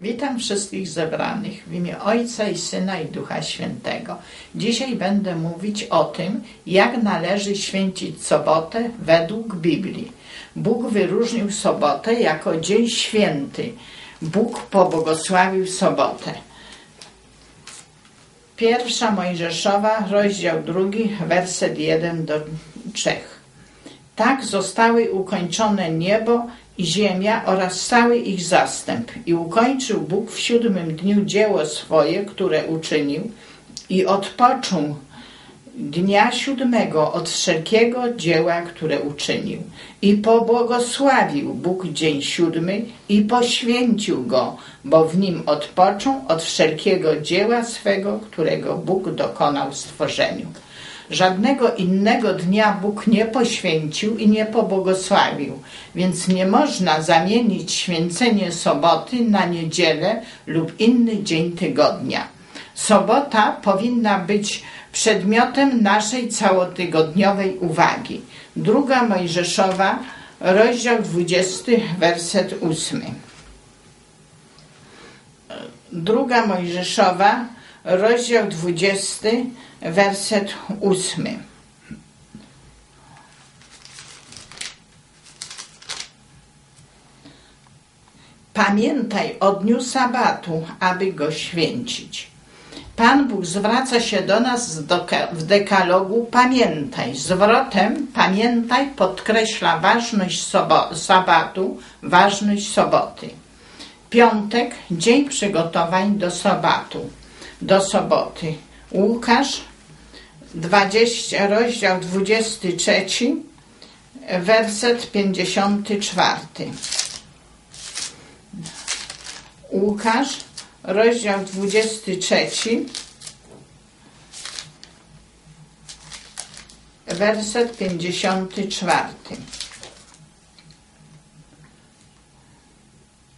Witam wszystkich zebranych w imię Ojca i Syna i Ducha Świętego. Dzisiaj będę mówić o tym, jak należy święcić sobotę według Biblii. Bóg wyróżnił sobotę jako dzień święty. Bóg pobłogosławił sobotę. Pierwsza Mojżeszowa, rozdział drugi, werset 1 do 3. Tak zostały ukończone niebo i ziemia oraz cały ich zastęp. I ukończył Bóg w siódmym dniu dzieło swoje, które uczynił i odpoczął dnia siódmego od wszelkiego dzieła, które uczynił. I pobłogosławił Bóg dzień siódmy i poświęcił go, bo w nim odpoczął od wszelkiego dzieła swego, którego Bóg dokonał w stworzeniu. Żadnego innego dnia Bóg nie poświęcił i nie pobłogosławił, więc nie można zamienić święcenie soboty na niedzielę lub inny dzień tygodnia. Sobota powinna być przedmiotem naszej całotygodniowej uwagi. Druga Mojżeszowa, rozdział 20, werset 8. Druga Mojżeszowa, rozdział 20, werset 8. Pamiętaj o dniu sabatu, aby go święcić. Pan Bóg zwraca się do nas w dekalogu pamiętaj. Zwrotem pamiętaj podkreśla ważność sabatu, ważność soboty. Piątek, dzień przygotowań do sabatu, do soboty. Łukasz, 20, rozdział 23, werset 54. Łukasz, rozdział 23, werset 54.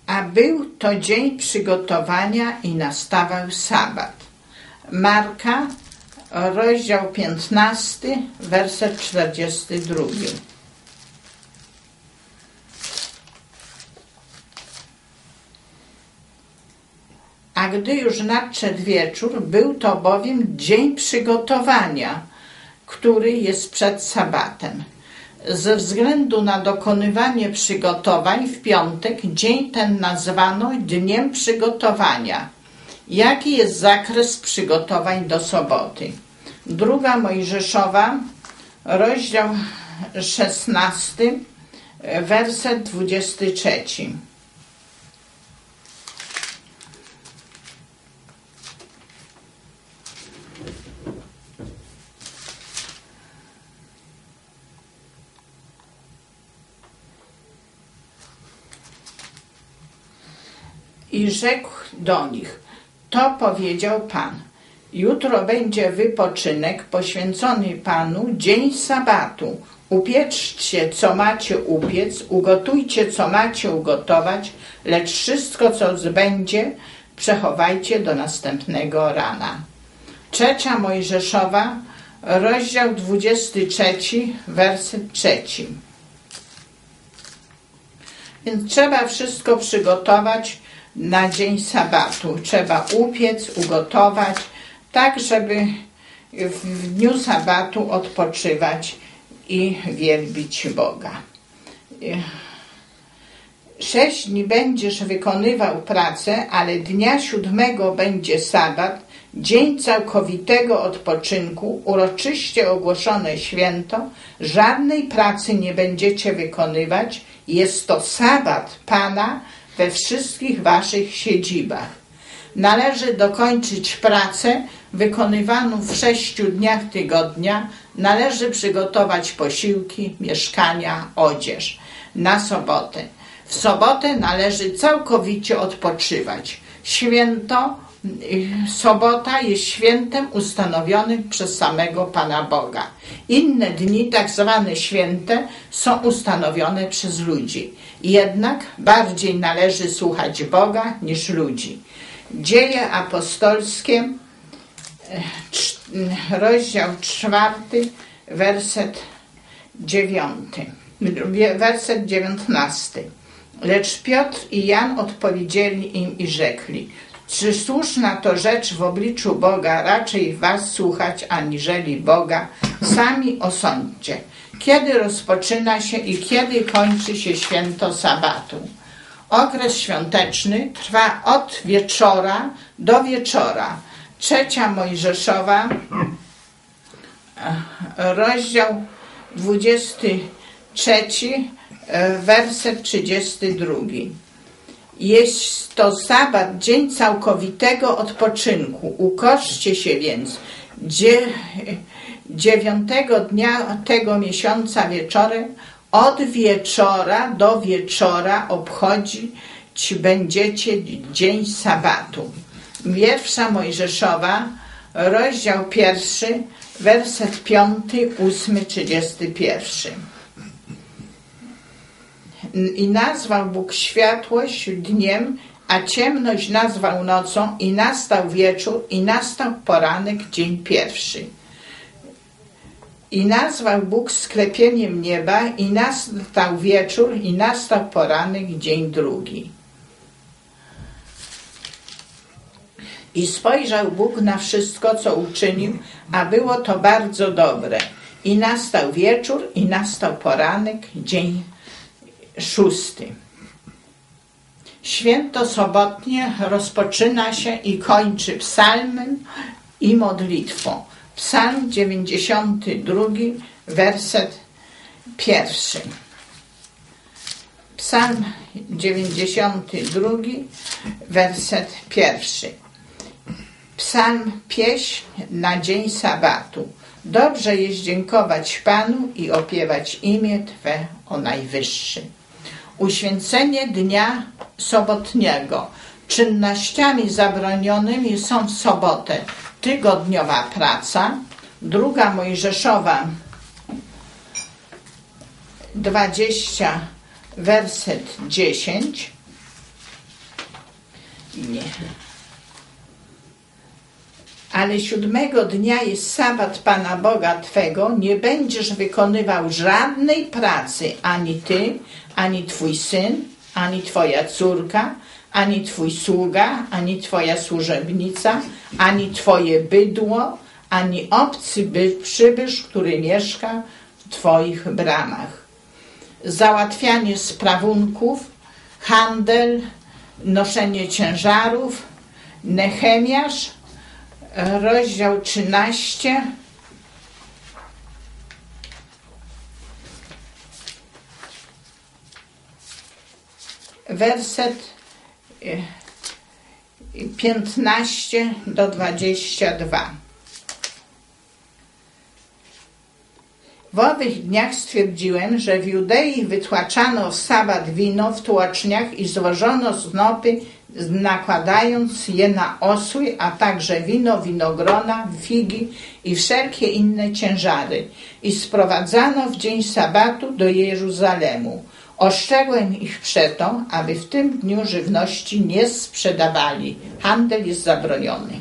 A był to dzień przygotowania i nastawał sabat. Marka, rozdział 15, werset 42. A gdy już nadszedł wieczór, był to bowiem dzień przygotowania, który jest przed sabatem. Ze względu na dokonywanie przygotowań w piątek dzień ten nazwano Dniem Przygotowania. Jaki jest zakres przygotowań do soboty? Druga Mojżeszowa, rozdział 16, werset 23. I rzekł do nich: To powiedział Pan. Jutro będzie wypoczynek poświęcony Panu, dzień sabatu. Upieczcie, co macie upiec, ugotujcie, co macie ugotować, lecz wszystko, co zbędzie, przechowajcie do następnego rana. Trzecia Mojżeszowa, rozdział 23, werset 3. Więc trzeba wszystko przygotować na dzień sabatu. Trzeba upiec, ugotować, tak żeby w dniu sabatu odpoczywać i wielbić Boga. Sześć dni będziesz wykonywał pracę, ale dnia siódmego będzie sabat, dzień całkowitego odpoczynku, uroczyście ogłoszone święto, żadnej pracy nie będziecie wykonywać. Jest to sabat Pana we wszystkich waszych siedzibach. Należy dokończyć pracę wykonywaną w sześciu dniach tygodnia. Należy przygotować posiłki, mieszkania, odzież na sobotę. W sobotę należy całkowicie odpoczywać. Święto, y, sobota jest świętem ustanowionym przez samego Pana Boga. Inne dni, tak zwane święte, są ustanowione przez ludzi. Jednak bardziej należy słuchać Boga niż ludzi. Dzieje apostolskie, e, rozdział czwarty, werset dziewiąty, werset dziewiętnasty. Lecz Piotr i Jan odpowiedzieli im i rzekli, czy słuszna to rzecz w obliczu Boga raczej was słuchać, aniżeli Boga? Sami osądźcie, kiedy rozpoczyna się i kiedy kończy się święto sabatu. Okres świąteczny trwa od wieczora do wieczora. Trzecia Mojżeszowa, rozdział 23, werset 32. Jest to sabat, dzień całkowitego odpoczynku. Ukoszcie się więc dzie, dziewiątego dnia tego miesiąca wieczorem od wieczora do wieczora obchodzić będziecie dzień sabatu. Pierwsza Mojżeszowa, rozdział pierwszy, werset piąty, ósmy, trzydziesty pierwszy. I nazwał Bóg światłość dniem, a ciemność nazwał nocą i nastał wieczór i nastał poranek, dzień pierwszy. I nazwał Bóg sklepieniem nieba i nastał wieczór i nastał poranek, dzień drugi. I spojrzał Bóg na wszystko, co uczynił, a było to bardzo dobre. I nastał wieczór i nastał poranek, dzień szósty. Święto sobotnie rozpoczyna się i kończy psalmem i modlitwą. Psalm 92, werset pierwszy. Psalm 92, werset pierwszy. Psalm pieśń na dzień sabatu. Dobrze jest dziękować Panu i opiewać imię Twe o Najwyższy. Uświęcenie dnia sobotniego. Czynnościami zabronionymi są w sobotę tygodniowa praca, druga Mojżeszowa 20, werset 10. Nie. Ale siódmego dnia jest sabat Pana Boga Twego, nie będziesz wykonywał żadnej pracy, ani Ty, ani Twój syn, ani Twoja córka, ani Twój sługa, ani Twoja służebnica, ani Twoje bydło, ani obcy by, przybysz, który mieszka w Twoich bramach. Załatwianie sprawunków, handel, noszenie ciężarów, Nehemiasz, rozdział 13, werset 15 do 22. W owych dniach stwierdziłem, że w Judei wytłaczano w sabat wino w tłoczniach i złożono snopy, nakładając je na osły, a także wino, winogrona, figi i wszelkie inne ciężary. I sprowadzano w dzień sabatu do Jeruzalemu. Ostrzegłem ich przeto, aby w tym dniu żywności nie sprzedawali. Handel jest zabroniony.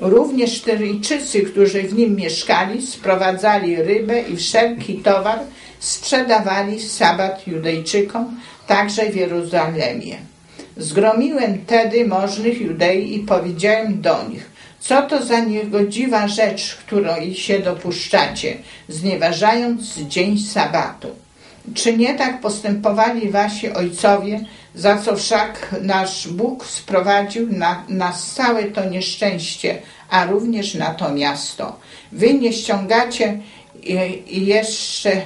Również Tyryjczycy, którzy w nim mieszkali, sprowadzali rybę i wszelki towar sprzedawali w sabat Judejczykom, także w Jeruzalemie. Zgromiłem tedy możnych Judei i powiedziałem do nich, co to za niegodziwa rzecz, której się dopuszczacie, znieważając dzień sabatu. Czy nie tak postępowali wasi ojcowie, za co wszak nasz Bóg sprowadził na nas całe to nieszczęście, a również na to miasto? Wy nie ściągacie jeszcze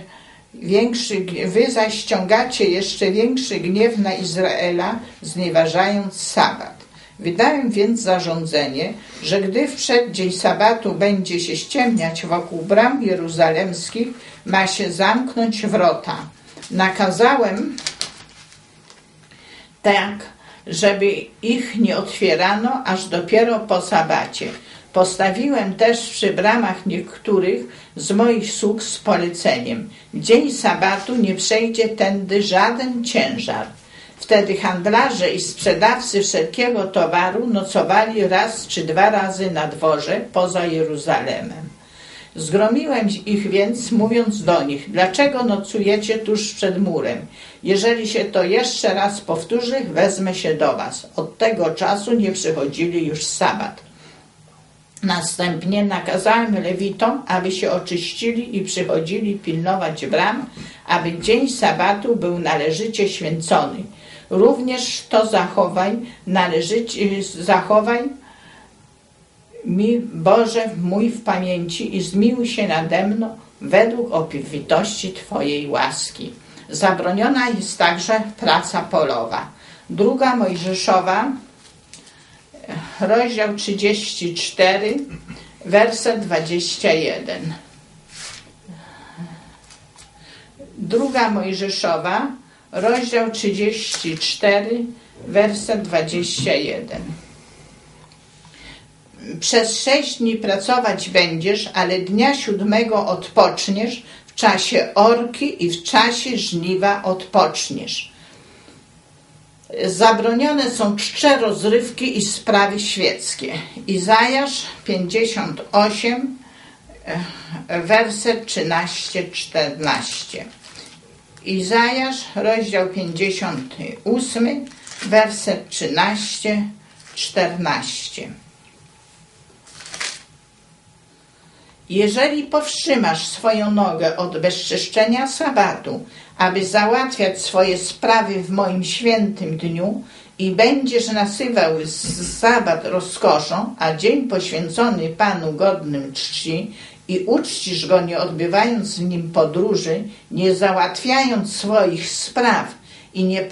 większy, wy zaś ściągacie jeszcze większy gniew na Izraela, znieważając sabat. Wydałem więc zarządzenie, że gdy w przeddzień sabatu będzie się ściemniać wokół bram jeruzalemskich, ma się zamknąć wrota. Nakazałem tak, żeby ich nie otwierano aż dopiero po sabacie. Postawiłem też przy bramach niektórych z moich sług z poleceniem. Dzień sabatu nie przejdzie tędy żaden ciężar. Wtedy handlarze i sprzedawcy wszelkiego towaru nocowali raz czy dwa razy na dworze poza Jeruzalemem. Zgromiłem ich więc, mówiąc do nich, dlaczego nocujecie tuż przed murem? Jeżeli się to jeszcze raz powtórzy, wezmę się do was. Od tego czasu nie przychodzili już sabat. Następnie nakazałem lewitom, aby się oczyścili i przychodzili pilnować bram, aby dzień sabatu był należycie święcony. Również to zachowaj, należycie, zachowaj mi, Boże mój w pamięci i zmiłuj się nade mną według obfitości Twojej łaski. Zabroniona jest także praca polowa. Druga Mojżeszowa, rozdział 34, werset 21. Druga Mojżeszowa, rozdział 34, werset 21. Przez sześć dni pracować będziesz, ale dnia siódmego odpoczniesz, w czasie orki i w czasie żniwa odpoczniesz. Zabronione są czcze rozrywki i sprawy świeckie. Izajasz 58, werset 13-14. Izajasz, rozdział 58, werset 13-14. Jeżeli powstrzymasz swoją nogę od bezczyszczenia sabatu, aby załatwiać swoje sprawy w moim świętym dniu i będziesz nasywał sabat rozkoszą, a dzień poświęcony Panu godnym czci i uczcisz go nie odbywając w nim podróży, nie załatwiając swoich spraw i nie,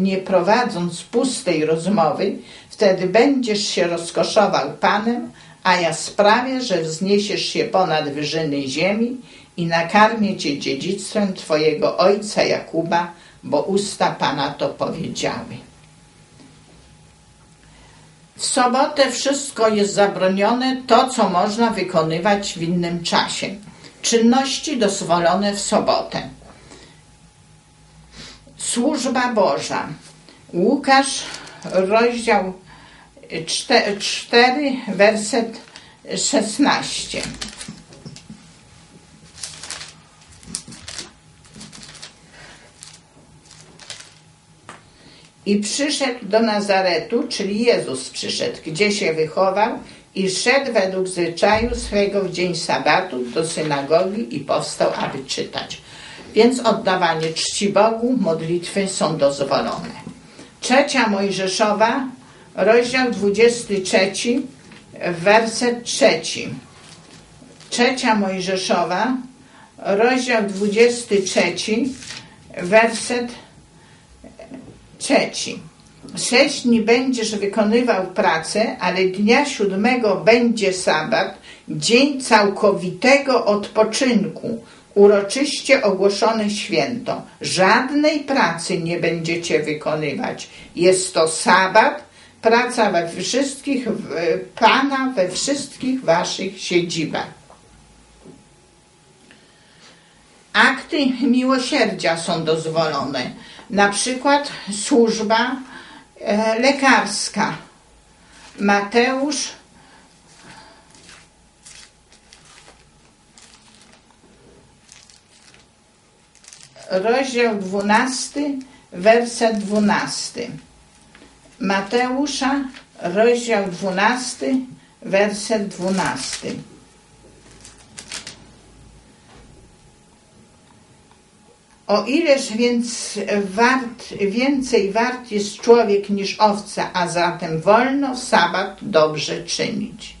nie prowadząc pustej rozmowy, wtedy będziesz się rozkoszował Panem, a ja sprawię, że wzniesiesz się ponad wyżyny ziemi i nakarmię cię dziedzictwem twojego ojca Jakuba, bo usta Pana to powiedziały. W sobotę wszystko jest zabronione, to co można wykonywać w innym czasie. Czynności dozwolone w sobotę. Służba Boża. Łukasz, rozdział 4, werset 16. I przyszedł do Nazaretu, czyli Jezus przyszedł, gdzie się wychował i szedł według zwyczaju swego w dzień sabatu do synagogi i powstał, aby czytać. Więc oddawanie czci Bogu, modlitwy są dozwolone. Trzecia Mojżeszowa, rozdział 23, werset trzeci. Trzecia Mojżeszowa, rozdział 23, werset trzeci. Sześć dni będziesz wykonywał pracę, ale dnia siódmego będzie sabat, dzień całkowitego odpoczynku, uroczyście ogłoszone święto. Żadnej pracy nie będziecie wykonywać. Jest to sabat, praca we wszystkich, Pana we wszystkich waszych siedzibach. Akty miłosierdzia są dozwolone, na przykład służba e, lekarska. Mateusz rozdział 12, werset 12. Mateusza, rozdział 12, werset 12. O ileż więc wart, więcej wart jest człowiek niż owca, a zatem wolno w sabat dobrze czynić.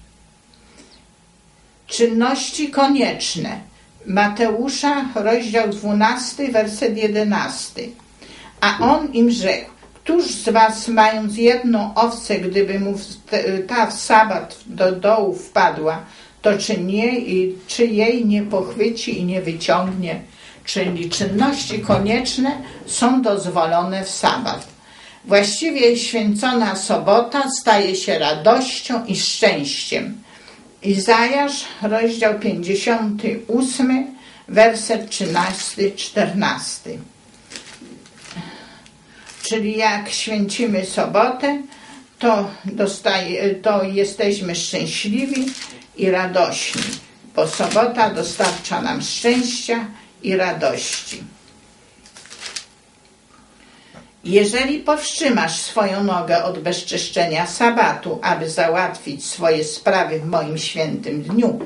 Czynności konieczne. Mateusza, rozdział 12, werset 11. A on im rzekł, Któż z was, mając jedną owcę, gdyby mu ta w sabat do dołu wpadła, to czy, nie, i czy jej nie pochwyci i nie wyciągnie? Czyli czynności konieczne są dozwolone w sabat. Właściwie święcona sobota staje się radością i szczęściem. Izajasz, rozdział 58, werset 13-14 czyli jak święcimy sobotę, to, dostaje, to jesteśmy szczęśliwi i radośni. bo sobota dostarcza nam szczęścia i radości. Jeżeli powstrzymasz swoją nogę od bezczyszczenia sabatu, aby załatwić swoje sprawy w moim świętym dniu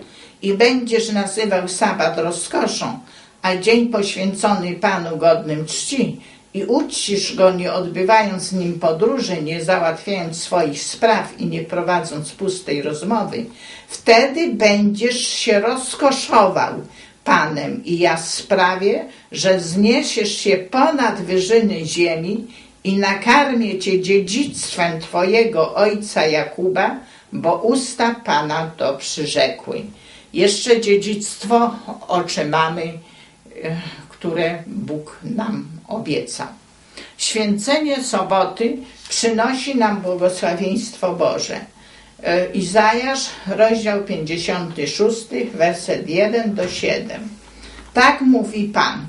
i będziesz nazywał sabat rozkoszą, a dzień poświęcony Panu godnym czci i uczcisz go nie odbywając nim podróży, nie załatwiając swoich spraw i nie prowadząc pustej rozmowy, wtedy będziesz się rozkoszował Panem i ja sprawię, że zniesiesz się ponad wyżyny ziemi i nakarmię cię dziedzictwem twojego ojca Jakuba, bo usta Pana to przyrzekły. Jeszcze dziedzictwo otrzymamy, e, które Bóg nam obiecał. Święcenie soboty przynosi nam błogosławieństwo Boże. E, Izajasz, rozdział 56, werset 1 do 7. Tak mówi Pan.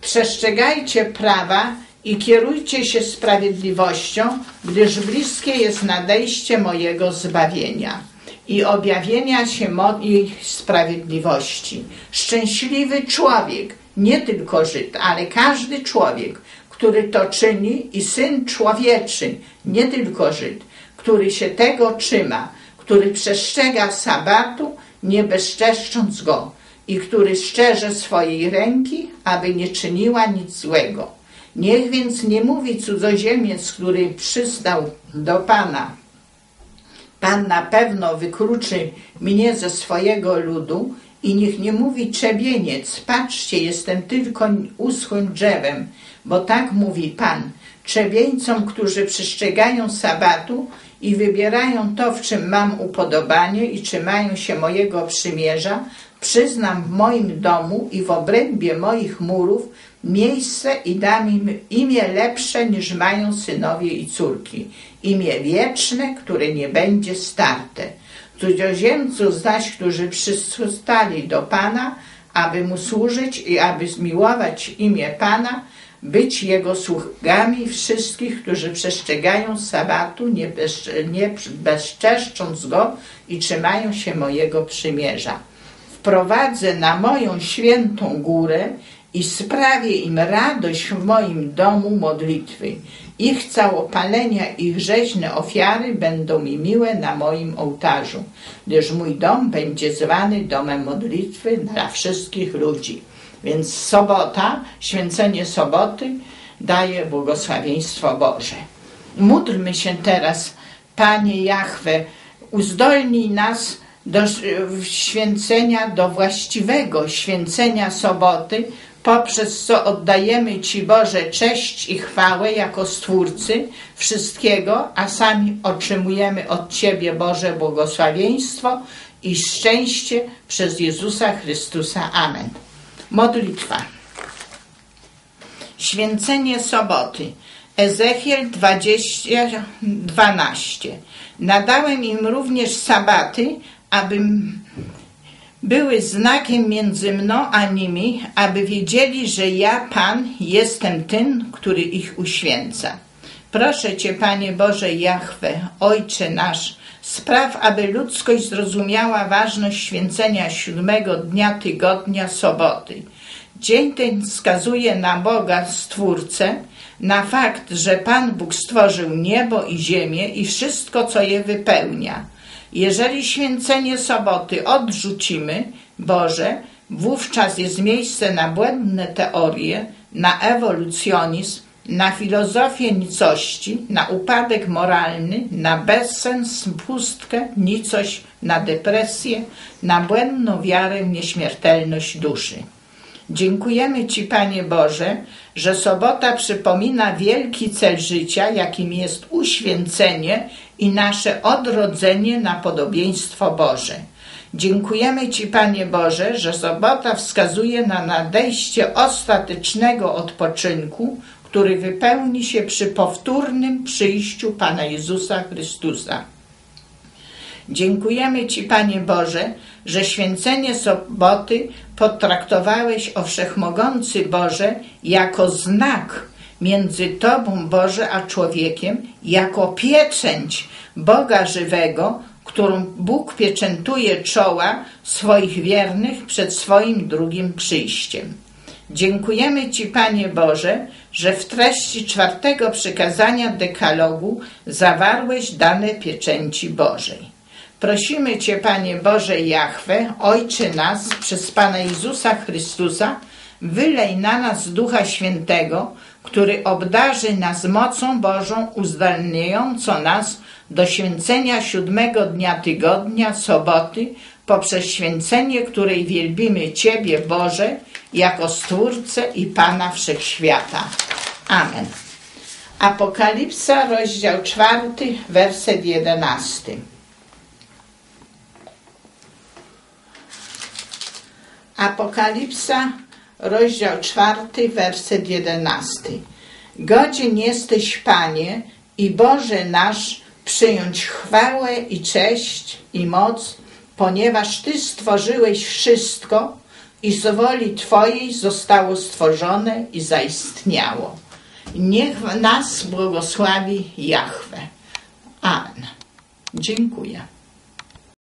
Przestrzegajcie prawa i kierujcie się sprawiedliwością, gdyż bliskie jest nadejście mojego zbawienia i objawienia się mojej sprawiedliwości. Szczęśliwy człowiek, nie tylko Żyd, ale każdy człowiek, który to czyni i Syn Człowieczy, nie tylko Żyd, który się tego trzyma, który przestrzega sabatu, nie bezczeszcząc go i który szczerze swojej ręki, aby nie czyniła nic złego. Niech więc nie mówi cudzoziemiec, który przystał do Pana. Pan na pewno wykluczy mnie ze swojego ludu i niech nie mówi trzebieniec, patrzcie, jestem tylko uschłym drzewem, bo tak mówi Pan. Trzebieńcom, którzy przestrzegają sabatu i wybierają to, w czym mam upodobanie i trzymają się mojego przymierza, przyznam w moim domu i w obrębie moich murów miejsce i dam im imię lepsze niż mają synowie i córki, imię wieczne, które nie będzie starte. Cudzoziemców zaś, którzy przystali do Pana, aby Mu służyć i aby zmiłować imię Pana, być Jego sługami wszystkich, którzy przestrzegają sabatu, nie, bez, nie bezczeszcząc Go i trzymają się mojego przymierza. Wprowadzę na moją świętą górę i sprawię im radość w moim domu modlitwy. Ich całopalenia i rzeźne ofiary będą mi miłe na moim ołtarzu, gdyż mój dom będzie zwany domem modlitwy dla wszystkich ludzi. Więc sobota, święcenie soboty daje błogosławieństwo Boże. Módlmy się teraz, Panie Jahwe, uzdolnij nas do święcenia, do właściwego święcenia soboty, poprzez co oddajemy Ci Boże cześć i chwałę jako Stwórcy wszystkiego, a sami otrzymujemy od Ciebie Boże błogosławieństwo i szczęście przez Jezusa Chrystusa. Amen. Modlitwa. Święcenie soboty. Ezechiel 20, 12. Nadałem im również sabaty, aby były znakiem między mną a nimi, aby wiedzieli, że ja, Pan, jestem tym, który ich uświęca. Proszę Cię, Panie Boże Jahwe, Ojcze nasz, spraw, aby ludzkość zrozumiała ważność święcenia siódmego dnia tygodnia soboty. Dzień ten wskazuje na Boga Stwórcę, na fakt, że Pan Bóg stworzył niebo i ziemię i wszystko, co je wypełnia. Jeżeli święcenie soboty odrzucimy, Boże, wówczas jest miejsce na błędne teorie, na ewolucjonizm, na filozofię nicości, na upadek moralny, na bezsens, pustkę, nicość, na depresję, na błędną wiarę w nieśmiertelność duszy. Dziękujemy Ci, Panie Boże, że sobota przypomina wielki cel życia, jakim jest uświęcenie i nasze odrodzenie na podobieństwo Boże. Dziękujemy Ci, Panie Boże, że sobota wskazuje na nadejście ostatecznego odpoczynku, który wypełni się przy powtórnym przyjściu Pana Jezusa Chrystusa. Dziękujemy Ci, Panie Boże, że święcenie soboty potraktowałeś o wszechmogący Boże jako znak między Tobą, Boże, a człowiekiem, jako pieczęć Boga żywego, którą Bóg pieczętuje czoła swoich wiernych przed swoim drugim przyjściem. Dziękujemy Ci, Panie Boże, że w treści czwartego przykazania dekalogu zawarłeś dane pieczęci Bożej. Prosimy Cię, Panie Boże Jahwe, Ojcze nas, przez Pana Jezusa Chrystusa, wylej na nas Ducha Świętego, który obdarzy nas mocą Bożą, uzdalniającą nas do święcenia siódmego dnia tygodnia, soboty, poprzez święcenie, której wielbimy Ciebie, Boże, jako Stwórcę i Pana Wszechświata. Amen. Apokalipsa, rozdział czwarty, werset jedenasty. Apokalipsa, rozdział czwarty, werset jedenasty. Godzien jesteś, Panie, i Boże nasz, przyjąć chwałę i cześć i moc, ponieważ Ty stworzyłeś wszystko i z woli Twojej zostało stworzone i zaistniało. Niech nas błogosławi Jahwe. Amen. Dziękuję.